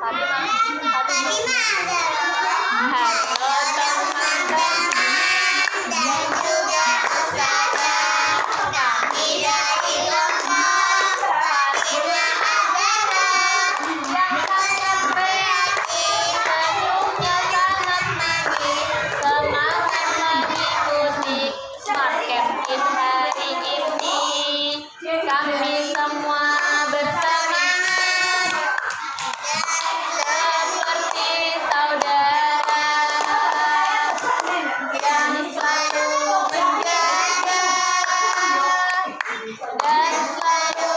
Sabi That's why